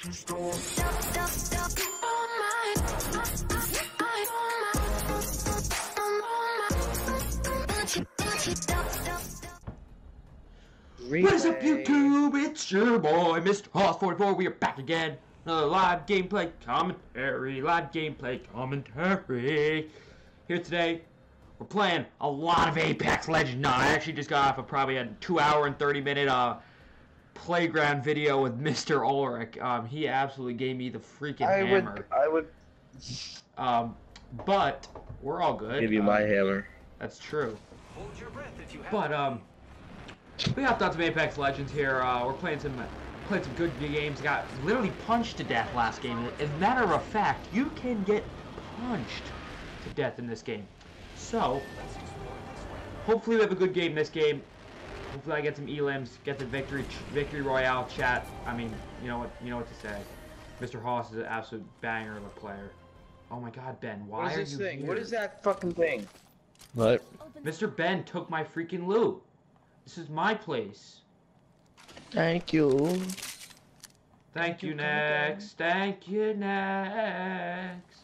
What is up, YouTube? It's your boy, Mr. Hoss44. We are back again. Another live gameplay commentary. Live gameplay commentary. Here today, we're playing a lot of Apex Legends. No, I actually just got off of probably a two hour and 30 minute uh, playground video with Mr. Ulrich. Um, he absolutely gave me the freaking I hammer. would, I would Um, but we're all good. give you Um, my hammer. That's true. But um, we hopped on some Apex Legends here. Uh, we're playing some playing some good games. Got literally punched to death last game. As a matter of fact, you can get punched to death in this game. So hopefully we have a good game this game. Hopefully I get some elims, get the victory victory royale chat. I mean, you know what you know what to say. Mr. Hoss is an absolute banger of a player. Oh my God, Ben, why What is are this you thing? here? What is that fucking thing? What? Mr. Ben took my freaking loot. This is my place. Thank you. Thank you, you, come again. next. Thank you, next.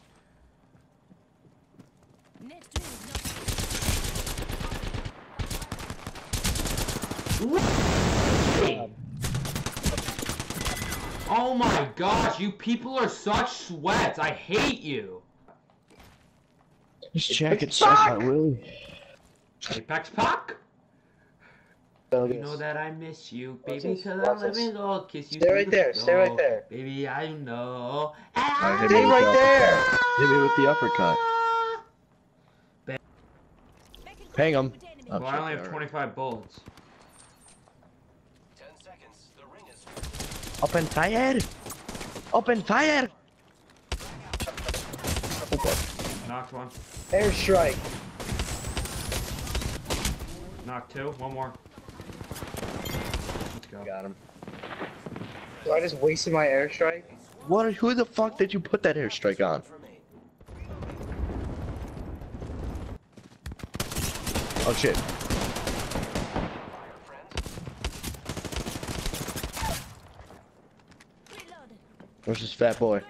Oh my gosh, you people are such sweats. I hate you. This jacket sucks, not really. Apex Pack? Oh, You know that I miss you, baby, cause What's I let this? me go kiss you. Stay through right the there, stay right there. Baby, I know. Alright, hit Stay me with right the- there. Hit me with the uppercut. Ping him. Oh, Well, I only have 25 bullets. Open fire! Open fire! Oh, fuck. Knocked one. Airstrike. Knocked two. One more. Let's go. Got him. So I just wasted my airstrike? What? Who the fuck did you put that airstrike on? Oh shit. Where's this fat boy?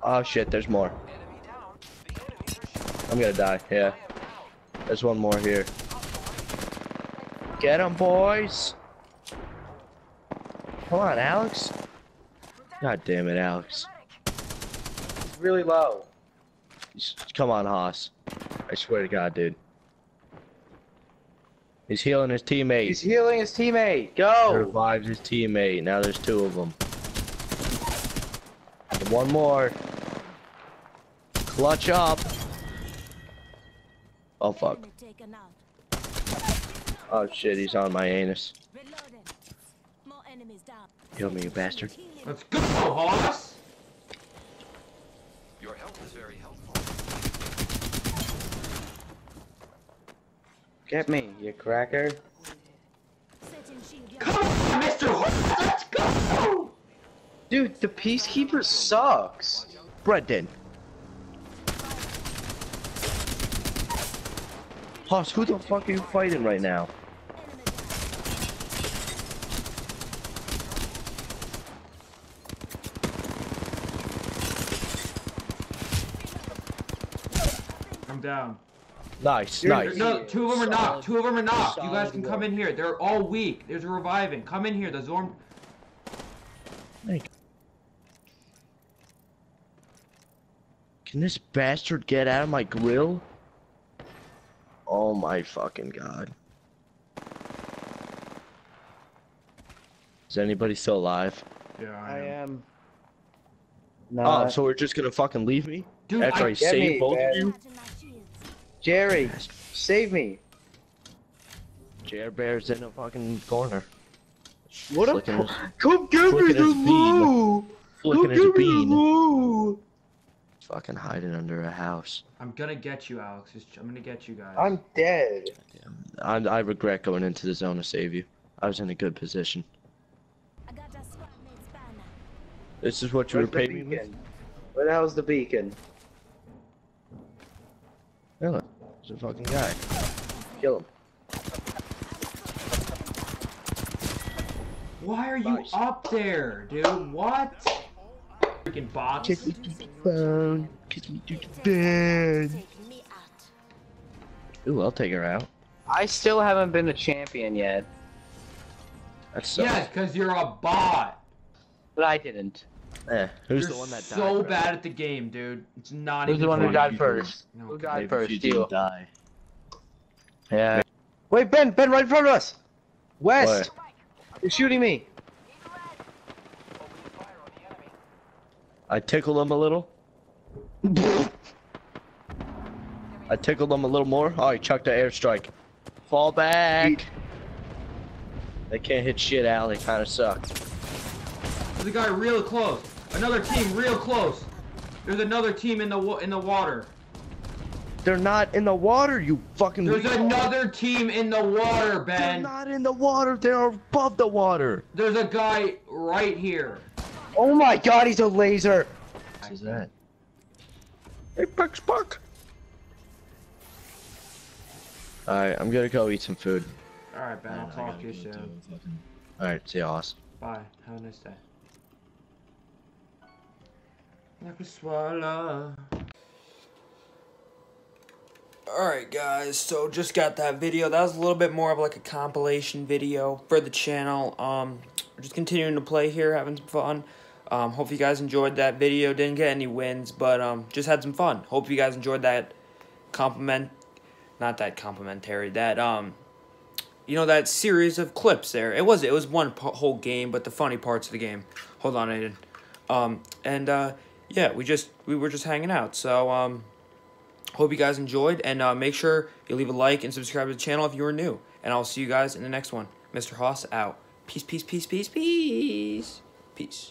Oh shit, there's more. I'm gonna die, yeah. There's one more here. Get him, boys! Come on, Alex. God damn it, Alex. He's really low. Come on, Hoss. I swear to God, dude. He's healing his teammate. He's healing his teammate. He Go! revives his teammate. Now there's two of them. And one more. Clutch up. Oh fuck. Oh shit, he's on my anus. Kill me, you bastard. Let's go, Hoss! Your help is very helpful. Get me, you cracker. Come on, Mr. Hoss! Let's go! Dude, the Peacekeeper sucks. Brendan. Hoss, who the fuck are you fighting right now? I'm down. Nice, You're- nice. No, two of them are knocked. Solid- Two of them are knocked. You guys solid can come in here. They're all weak. There's a reviving. Come in here. The Zorn. Can this bastard get out of my grill? Oh my fucking god. Is anybody still alive? Yeah, I am. Oh, Nah. so we're just gonna fucking leave me? Dude, After I, I, save me, both man. of you? Jerry, save me. Jer Bear's in a fucking corner. What a Flicking his, Come get flicking me the his loot! flicking Come his get me the loot! Fucking hiding under a house. I'm gonna get you, Alex. I'm gonna get you guys. I'm dead. I, I regret going into the zone to save you. I was in a good position. This is what you Where's were the paying me with? beacon? Where the hell's the beacon? Yeah, there's a fucking guy. Kill him. Why are you Nice. up there, dude? What? Freaking bots. Kiss me through the phone. Kiss me through the bed. Take me out. Ooh, I'll take her out. I still haven't been a champion yet, That's so. Yes, because you're a bot. but I didn't. Eh, who's you're the one that died? so bro? bad at the game, dude. It's not Who's even the one who died first? No, Who died Maybe first? you You. didn't die. Yeah. Wait, Ben, Ben, right in front of us. West, What? you're shooting me. I tickled him a little. I tickled him a little more. Oh, he chucked an airstrike. Fall back. They can't hit shit out. They kind of suck. There's a guy real close. Another team real close. There's another team in the in the water. They're not in the water, you fucking. There's retard. another team in the water, Ben. They're not in the water. They're above the water. There's a guy right here. Oh my God, he's a laser. What is that? Apex Pack. Alright, I'm gonna go eat some food. All right, Ben. I'll talk to you soon. Alright, see you, Austin. Bye. Have a nice day. Like swallow. Alright guys, so just got that video. That was a little bit more of like a compilation video for the channel. Um, just continuing to play here, having some fun. Um, hope you guys enjoyed that video. Didn't get any wins, but um, just had some fun. Hope you guys enjoyed that compliment, not that complimentary, that um, you know that series of clips there. It was it was one whole game, but the funny parts of the game. Hold on, Aiden. Um, and uh, yeah, we just we were just hanging out. So um, hope you guys enjoyed, and uh, make sure you leave a like and subscribe to the channel if you are new. And I'll see you guys in the next one. Mr. Hoss out. Peace, peace, peace, peace, peace, peace.